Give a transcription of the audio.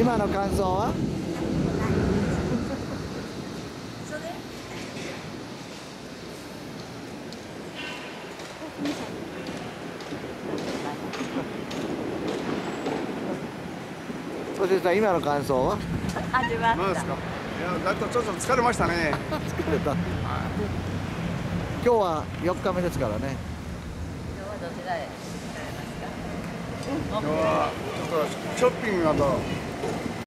今の感想は？今の感想は？味わ何ですか？いやだとちょっと疲れましたね。疲れた。今日は4日目ですからね。今日はどちらへ行かれますか？今日はちょっとショッピングなど